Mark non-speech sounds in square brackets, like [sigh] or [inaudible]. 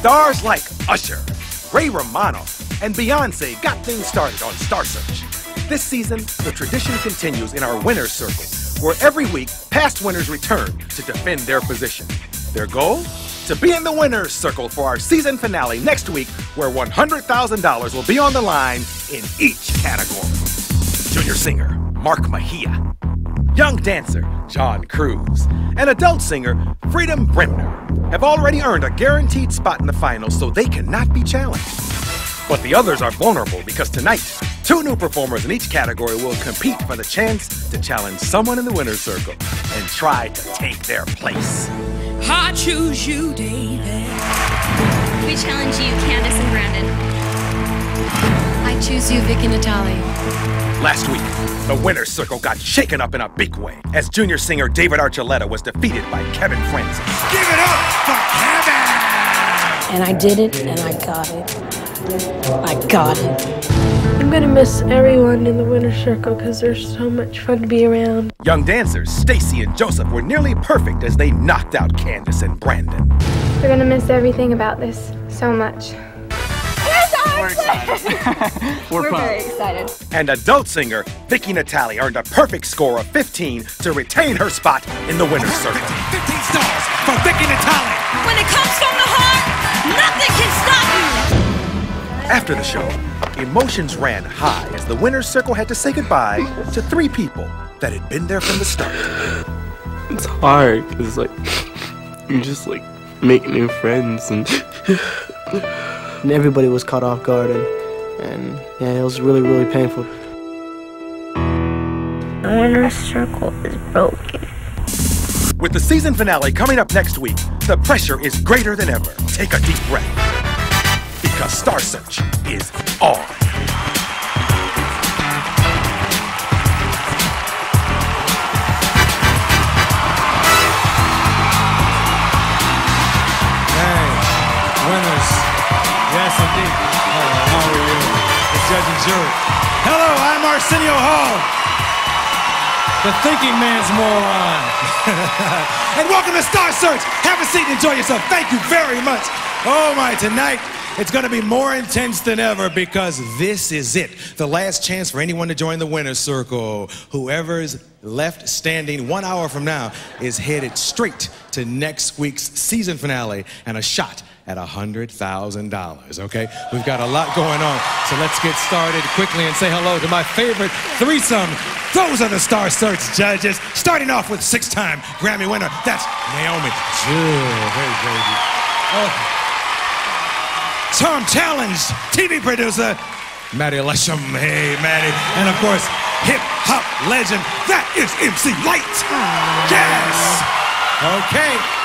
Stars like Usher, Ray Romano, and Beyonce got things started on Star Search. This season, the tradition continues in our winner's circle, where every week past winners return to defend their position. Their goal? To be in the winner's circle for our season finale next week, where $100,000 will be on the line in each category. Junior singer, Mark Mejia. Young dancer, John Cruz. And adult singer, Freedom Bremner, have already earned a guaranteed spot in the finals, so they cannot be challenged. But the others are vulnerable because tonight, two new performers in each category will compete for the chance to challenge someone in the winner's circle and try to take their place. I choose you, David. We challenge you, Candace and Brandon. I choose you, Vicky Natali. Last week, the winner's circle got shaken up in a big way as junior singer David Archuleta was defeated by Kevin Francis. Give it up for Kevin! And I did it, and I got it. I got it. I'm gonna miss everyone in the winner circle because they're so much fun to be around. Young dancers Stacy and Joseph were nearly perfect as they knocked out Candace and Brandon. We're gonna miss everything about this so much. We're excited. We're very excited. And adult singer Vicky Natali earned a perfect score of 15 to retain her spot in the winner's circle. 15 stars for Vicky Natali. When it comes from the heart, nothing can stop you. After the show, emotions ran high as the winner's circle had to say goodbye to three people that had been there from the start. It's hard because like [laughs] you just like make new friends and [laughs] and everybody was caught off guard and, and yeah it was really really painful The winner's circle is broken. With the season finale coming up next week, the pressure is greater than ever. Take a deep breath. Because Star Search is on. Winners. Yes, indeed. Hello, how are you? The judge and jury. Hello, I'm Arsenio Hall. The thinking man's moron. [laughs] and welcome to Star Search. Have a seat and enjoy yourself. Thank you very much. Oh my, tonight it's going to be more intense than ever because this is it. The last chance for anyone to join the winner's circle. Whoever's left standing one hour from now is headed straight to next week's season finale and a shot at $100,000, okay? We've got a lot going on, so let's get started quickly and say hello to my favorite threesome. Those are the Star Search judges, starting off with six-time Grammy winner. That's Naomi. Jill. Hey, baby. Oh. Charm Challenge TV producer, Maddie Lesham. Hey, Maddie. And of course, hip hop legend, that is MC Lyte. Yes. Okay.